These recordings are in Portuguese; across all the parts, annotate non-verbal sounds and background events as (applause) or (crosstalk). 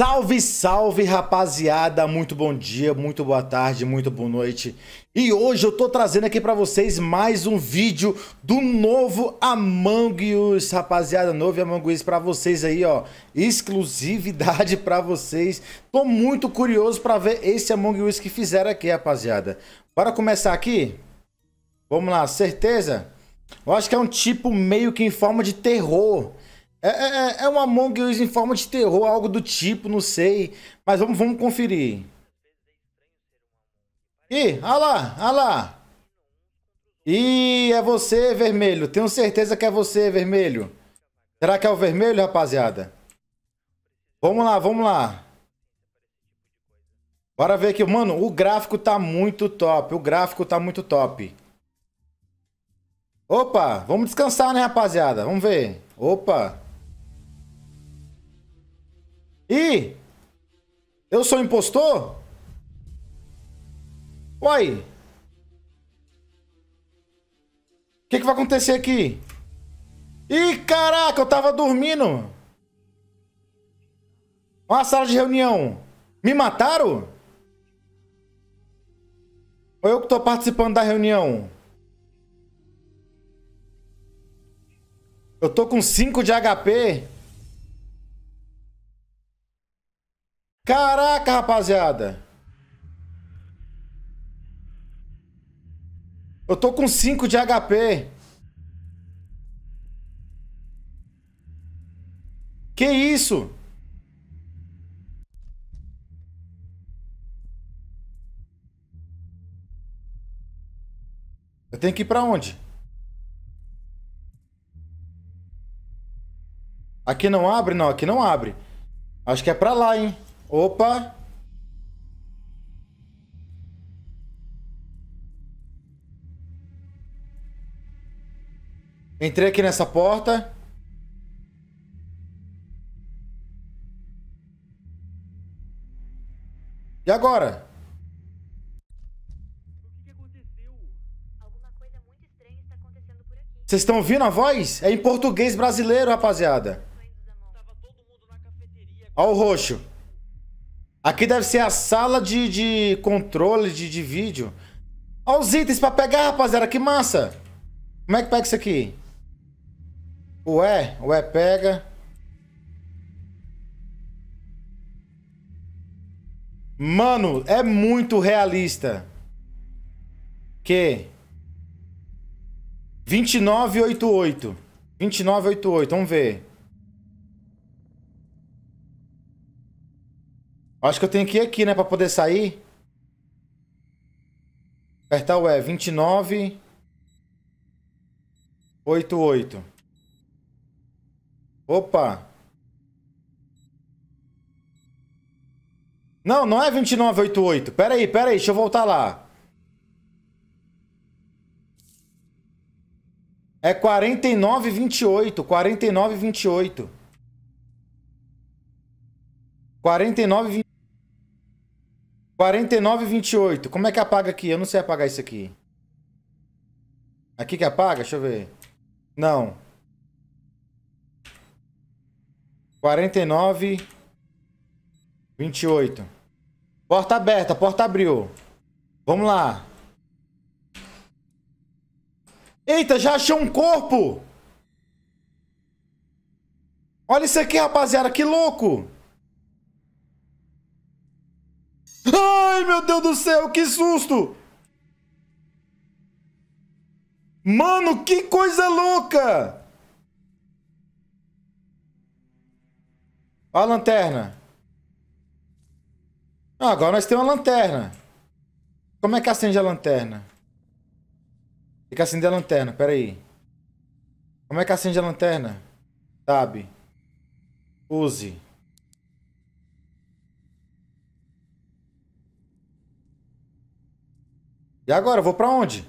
Salve, salve, rapaziada! Muito bom dia, muito boa tarde, muito boa noite. E hoje eu tô trazendo aqui pra vocês mais um vídeo do novo Among Us, rapaziada, novo Among Us pra vocês aí, ó. Exclusividade (laughs) pra vocês. Tô muito curioso pra ver esse Among Us que fizeram aqui, rapaziada. Bora começar aqui? Vamos lá, certeza? Eu acho que é um tipo meio que em forma de terror. É, é, é, é um Among Us em forma de terror, algo do tipo, não sei. Mas vamos, vamos conferir. Ih, olha lá, olha lá. Ih, é você, vermelho. Tenho certeza que é você, vermelho. Será que é o vermelho, rapaziada? Vamos lá, vamos lá. Bora ver aqui. Mano, o gráfico tá muito top. O gráfico tá muito top. Opa, vamos descansar, né, rapaziada? Vamos ver. Opa. Ih! Eu sou impostor? Uai! O que, que vai acontecer aqui? Ih, caraca, eu tava dormindo! Uma sala de reunião. Me mataram? Ou eu que tô participando da reunião? Eu tô com 5 de HP. Caraca, rapaziada. Eu tô com 5 de HP. Que isso? Eu tenho que ir pra onde? Aqui não abre? Não, aqui não abre. Acho que é pra lá, hein? Opa! Entrei aqui nessa porta. E agora? Vocês estão ouvindo a voz? É em português brasileiro, rapaziada. Olha o roxo. Aqui deve ser a sala de, de controle de, de vídeo. Olha os itens pra pegar, rapaziada. Que massa. Como é que pega isso aqui? Ué, ué, pega. Mano, é muito realista. Que? 2988. 2988, vamos ver. Acho que eu tenho que ir aqui, né? Pra poder sair. Apertar o E. 29... 88. Opa. Não, não é 2988. Pera aí, pera aí. Deixa eu voltar lá. É 4928. 4928. 4928. 49,28. Como é que apaga aqui? Eu não sei apagar isso aqui. Aqui que apaga? Deixa eu ver. Não. 49, 28. Porta aberta, porta abriu. Vamos lá. Eita, já achou um corpo! Olha isso aqui, rapaziada, que louco! Ai, meu Deus do céu, que susto! Mano, que coisa louca! Olha a lanterna. Ah, agora nós temos uma lanterna. Como é que acende a lanterna? Tem que acender a lanterna, pera aí. Como é que acende a lanterna? Tab. Use. E agora, eu vou pra onde?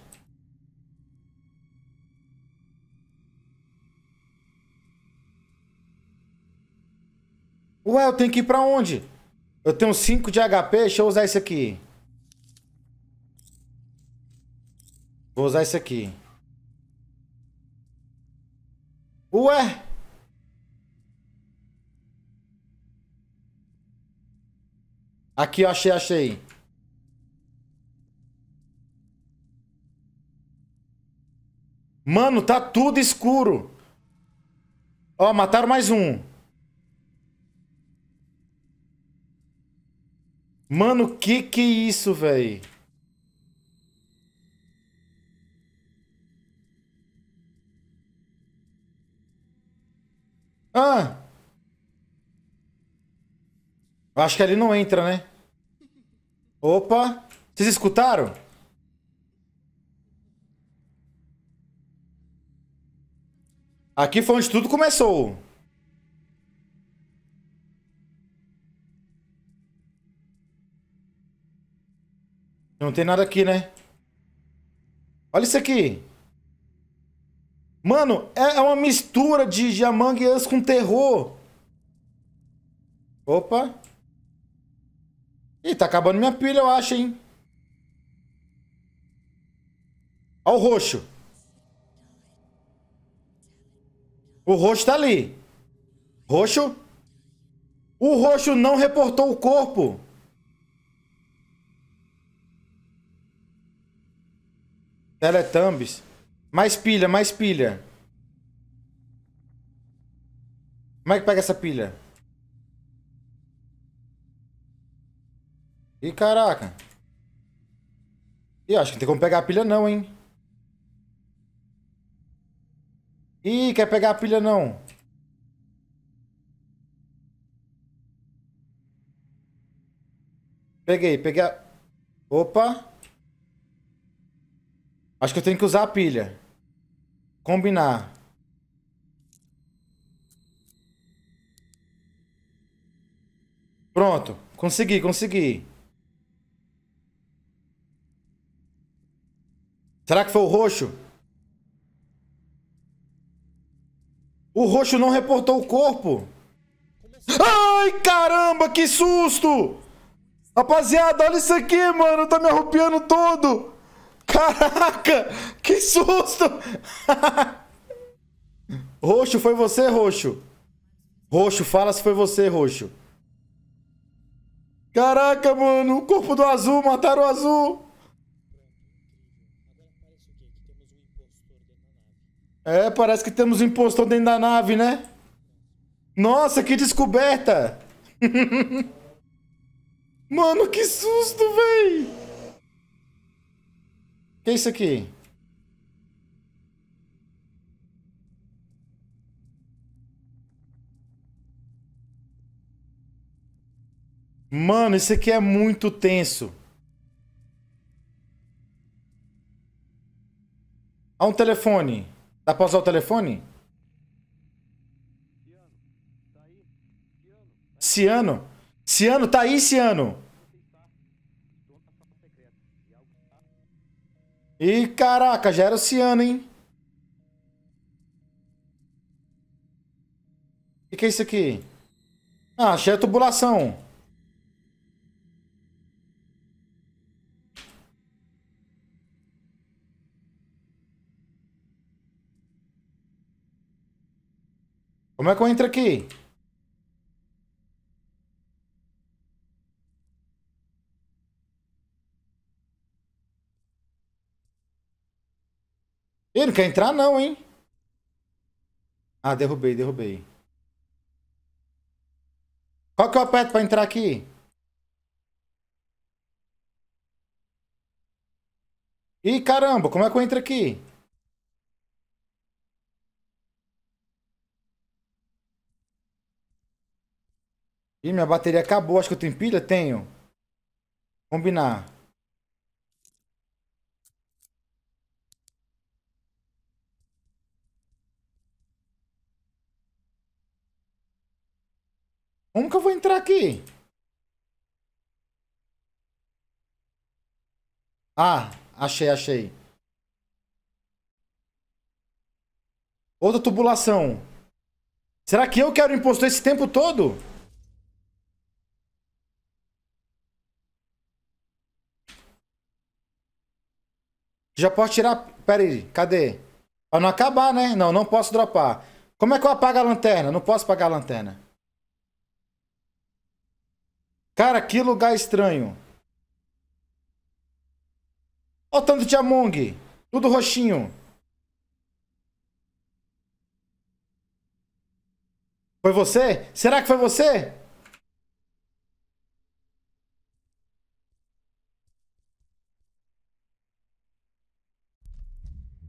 Ué, eu tenho que ir pra onde? Eu tenho 5 de HP, deixa eu usar esse aqui. Vou usar esse aqui. Ué? Aqui, achei, achei. Mano, tá tudo escuro. Ó, mataram mais um. Mano, que que é isso, velho? Ah! Acho que ali não entra, né? Opa! Vocês escutaram? Aqui foi onde tudo começou. Não tem nada aqui, né? Olha isso aqui. Mano, é, é uma mistura de, de Among Us com terror. Opa. Ih, tá acabando minha pilha, eu acho, hein? Olha o roxo. O roxo tá ali. Roxo. O roxo não reportou o corpo. Teletubbies. Mais pilha, mais pilha. Como é que pega essa pilha? Ih, caraca. Ih, acho que não tem como pegar a pilha não, hein? Ih, quer pegar a pilha não. Peguei, peguei a... Opa. Acho que eu tenho que usar a pilha. Combinar. Pronto. Consegui, consegui. Será que foi o roxo? O roxo não reportou o corpo. Ai, caramba, que susto! Rapaziada, olha isso aqui, mano. Tá me arrupiando todo. Caraca, que susto! (laughs) roxo, foi você, Roxo? Roxo, fala se foi você, Roxo. Caraca, mano, o corpo do azul, mataram o azul. É, parece que temos um impostor dentro da nave, né? Nossa, que descoberta! (laughs) Mano, que susto, véi! Que é isso aqui? Mano, isso aqui é muito tenso. Há um telefone. Dá pra usar o telefone? Ciano? Ciano, tá aí, Ciano? Ih, caraca, já era o Ciano, hein? O que, que é isso aqui? Ah, achei a tubulação. Como é que eu entro aqui? Ele não quer entrar não, hein? Ah, derrubei, derrubei. Qual que eu aperto pra entrar aqui? Ih, caramba, como é que eu entro aqui? Ih, minha bateria acabou. Acho que eu tenho pilha? Tenho. Combinar. Como que eu vou entrar aqui? Ah, achei, achei. Outra tubulação. Será que eu quero impostor esse tempo todo? Já posso tirar... Pera aí, cadê? Pra não acabar, né? Não, não posso dropar. Como é que eu apago a lanterna? Não posso apagar a lanterna. Cara, que lugar estranho. Olha o tanto de Among. Tudo roxinho. Foi você? Será que foi você?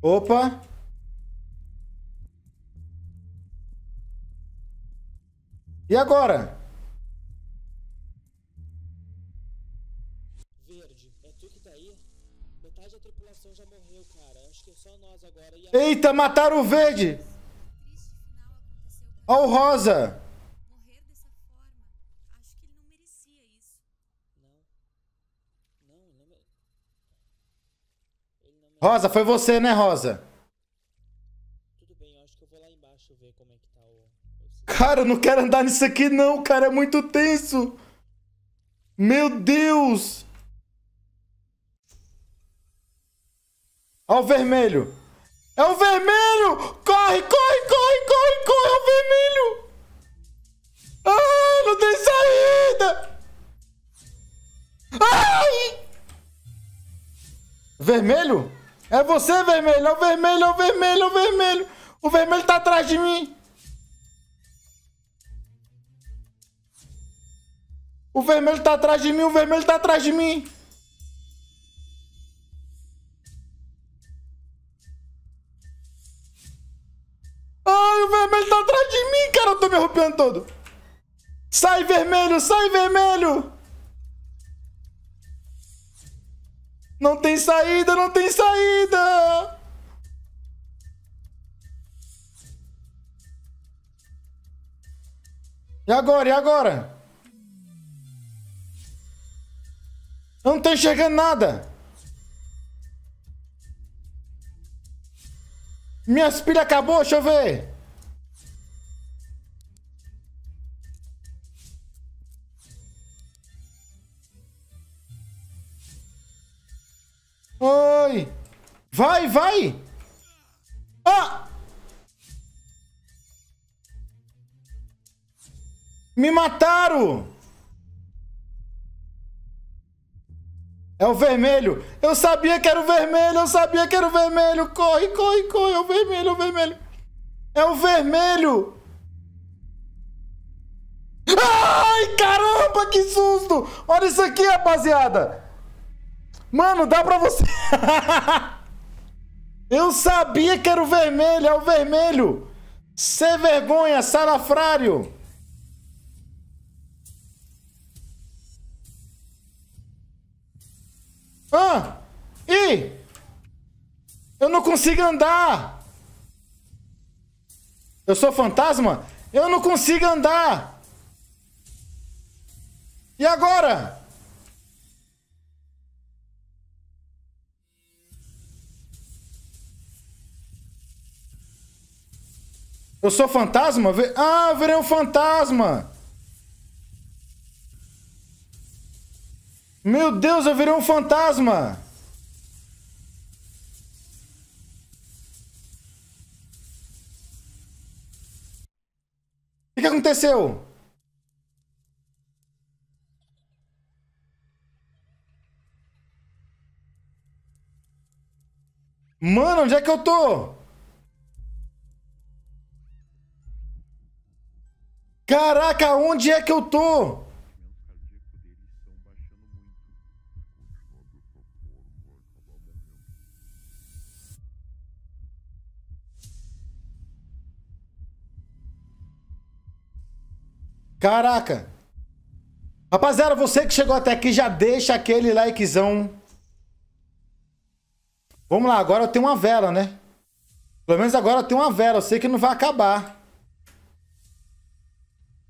Opa! E agora? Verde, é tu que tá aí? Metade da tripulação já morreu, cara. Acho que é só nós agora. E a... Eita, mataram o verde! Olha o rosa! Morrer dessa forma. Acho que ele não merecia isso. Não. Não, não... Ele não Rosa, foi você, né, Rosa? Tudo bem, eu acho que eu vou lá embaixo ver como é que tá o... Cara, eu não quero andar nisso aqui não, cara. É muito tenso. Meu Deus! Olha o vermelho. É o vermelho! Corre, corre, corre, corre, corre, é o vermelho! Ah, não tem saída! Ai! Vermelho? É você, vermelho, é o vermelho, é o vermelho, é o vermelho! O vermelho tá atrás de mim! O vermelho tá atrás de mim, o vermelho tá atrás de mim! Ai, o vermelho tá atrás de mim, cara. Eu tô me arrupiando todo. Sai, vermelho, sai, vermelho. Não tem saída, não tem saída. E agora, e agora? Eu não tô enxergando nada. Minhas pilhas acabou, deixa eu ver. Oi. Vai, vai. Ah! Me mataram! É o vermelho. Eu sabia que era o vermelho, eu sabia que era o vermelho. Corre, corre, corre. É o vermelho, é o vermelho. É o vermelho. Ai, caramba, que susto. Olha isso aqui, rapaziada. Mano, dá pra você... (laughs) eu sabia que era o vermelho, é o vermelho. Sem vergonha, salafrário. Ah! E eu não consigo andar. Eu sou fantasma? Eu não consigo andar. E agora? Eu sou fantasma? Ah, virei um fantasma. Meu Deus, eu virei um fantasma! O que, aconteceu? Mano, onde é que eu tô? Caraca, onde é que eu tô? Caraca! Rapaziada, você que chegou até aqui, já deixa aquele likezão. Vamos lá, agora eu tenho uma vela, né? Pelo menos agora eu tenho uma vela, eu sei que não vai acabar.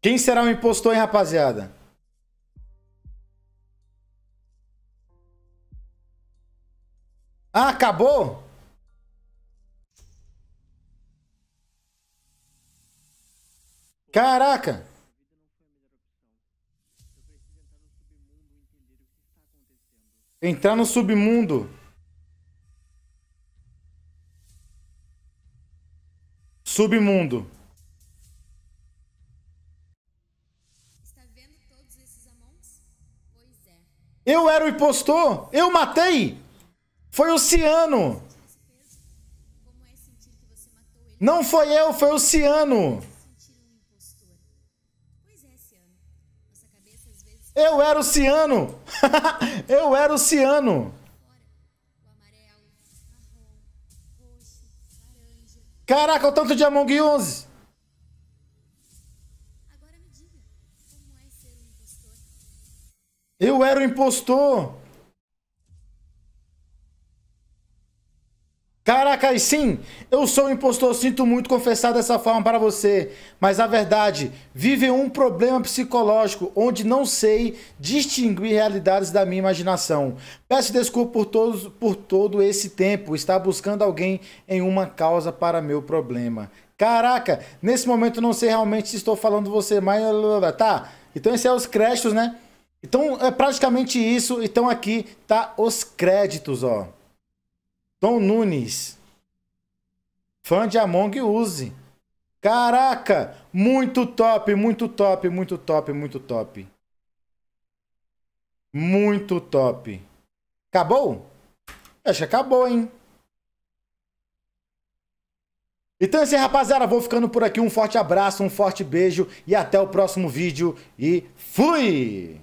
Quem será o impostor, hein, rapaziada? Ah, acabou? Caraca! Entrar no submundo. Submundo. Eu era o impostor. Eu matei. Foi o Ciano. Não foi eu, foi o Ciano. Eu era o Ciano. (laughs) eu era o Ciano. Caraca, o tanto de Among 11. Eu era o impostor. Caraca, e sim, eu sou um impostor, sinto muito confessar dessa forma para você, mas a verdade, vive um problema psicológico onde não sei distinguir realidades da minha imaginação. Peço desculpa por, todos, por todo esse tempo estar buscando alguém em uma causa para meu problema. Caraca, nesse momento não sei realmente se estou falando você, mas tá. Então esses são os créditos, né? Então é praticamente isso. Então aqui tá os créditos, ó. Tom Nunes. Fã de Among Us. Caraca, muito top, muito top, muito top, muito top. Muito top. Acabou? Acho que acabou, hein? Então é isso aí, rapaziada. Vou ficando por aqui. Um forte abraço, um forte beijo e até o próximo vídeo. E fui!